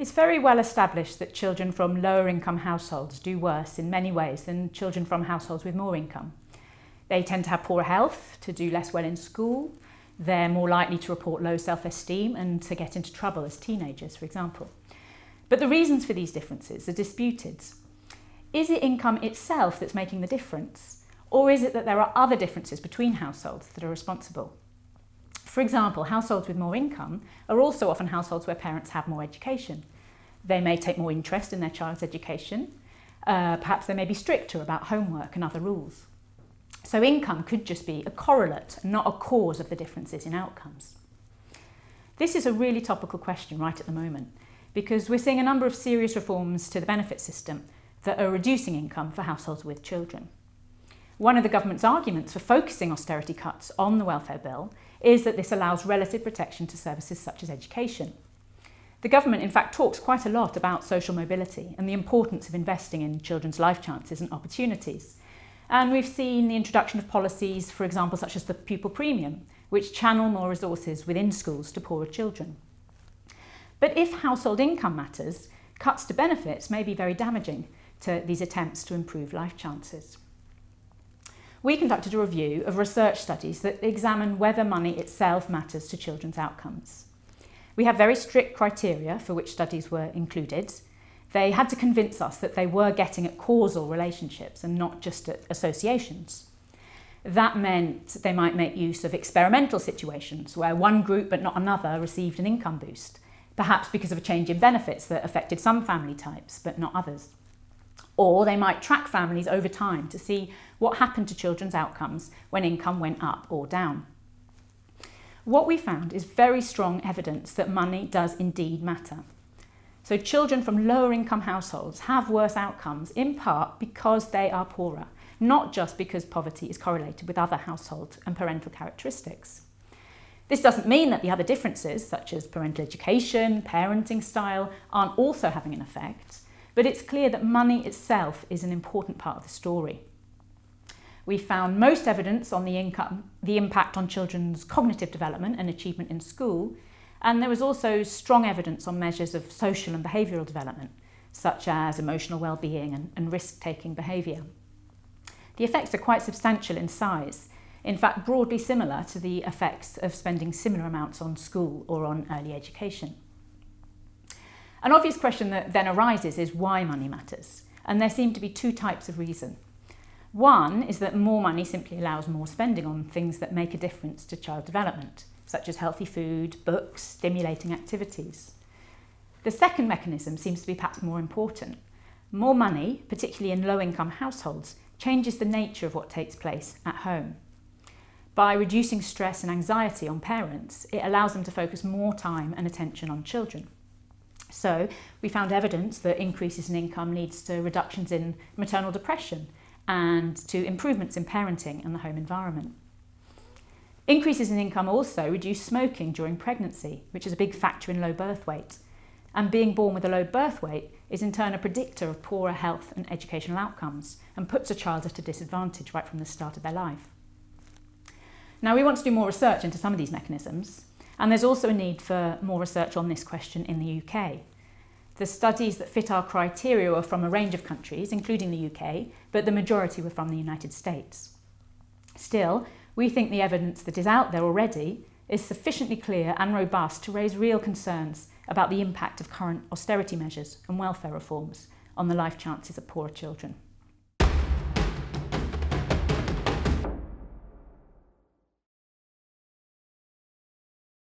It's very well established that children from lower income households do worse in many ways than children from households with more income. They tend to have poorer health, to do less well in school, they're more likely to report low self esteem and to get into trouble as teenagers, for example. But the reasons for these differences are disputed. Is it income itself that's making the difference? Or is it that there are other differences between households that are responsible? For example, households with more income are also often households where parents have more education. They may take more interest in their child's education. Uh, perhaps they may be stricter about homework and other rules. So income could just be a correlate, not a cause of the differences in outcomes. This is a really topical question right at the moment because we're seeing a number of serious reforms to the benefit system that are reducing income for households with children. One of the government's arguments for focusing austerity cuts on the welfare bill is that this allows relative protection to services such as education. The government, in fact, talks quite a lot about social mobility and the importance of investing in children's life chances and opportunities. And we've seen the introduction of policies, for example, such as the pupil premium, which channel more resources within schools to poorer children. But if household income matters, cuts to benefits may be very damaging to these attempts to improve life chances we conducted a review of research studies that examine whether money itself matters to children's outcomes. We have very strict criteria for which studies were included. They had to convince us that they were getting at causal relationships and not just at associations. That meant they might make use of experimental situations where one group but not another received an income boost, perhaps because of a change in benefits that affected some family types but not others. Or they might track families over time to see what happened to children's outcomes when income went up or down. What we found is very strong evidence that money does indeed matter. So children from lower income households have worse outcomes in part because they are poorer, not just because poverty is correlated with other household and parental characteristics. This doesn't mean that the other differences, such as parental education, parenting style, aren't also having an effect, but it's clear that money itself is an important part of the story. We found most evidence on the, income, the impact on children's cognitive development and achievement in school, and there was also strong evidence on measures of social and behavioural development, such as emotional well-being and, and risk-taking behaviour. The effects are quite substantial in size, in fact broadly similar to the effects of spending similar amounts on school or on early education. An obvious question that then arises is why money matters. And there seem to be two types of reason. One is that more money simply allows more spending on things that make a difference to child development, such as healthy food, books, stimulating activities. The second mechanism seems to be perhaps more important. More money, particularly in low-income households, changes the nature of what takes place at home. By reducing stress and anxiety on parents, it allows them to focus more time and attention on children. So we found evidence that increases in income leads to reductions in maternal depression and to improvements in parenting and the home environment. Increases in income also reduce smoking during pregnancy, which is a big factor in low birth weight. And being born with a low birth weight is in turn a predictor of poorer health and educational outcomes and puts a child at a disadvantage right from the start of their life. Now we want to do more research into some of these mechanisms and there's also a need for more research on this question in the UK. The studies that fit our criteria were from a range of countries, including the UK, but the majority were from the United States. Still, we think the evidence that is out there already is sufficiently clear and robust to raise real concerns about the impact of current austerity measures and welfare reforms on the life chances of poorer children.